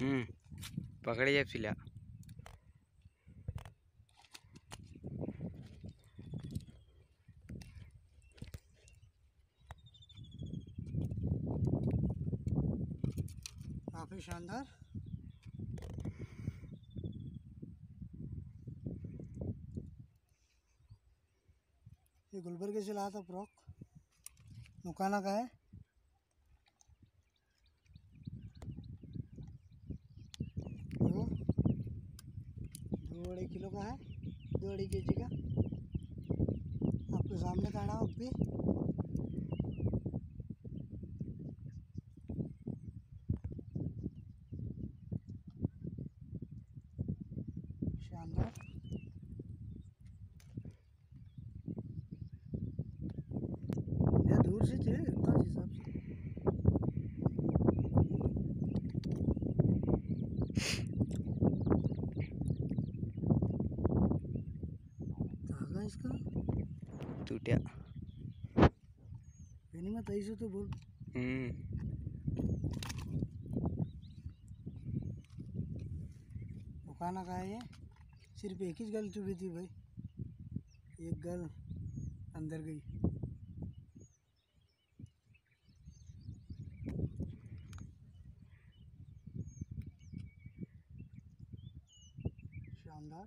हम्म पकड़े जब सिला काफ़ी शानदार। गुलबर्गे से लाया था फ्रॉक? नुकाना का है? दो अढ़ाई किलो का है, दो अढ़ाई के जी का। आपके सामने काढ़ा अब भी। शानदार। ये दूर से हिसाब से इसका टूटिया यानी मैं तेईस तो बोल हम्म दुकाना का है ये सिर्फ़ एक ही गल चुभी थी भाई। एक गल अंदर गई। নামদার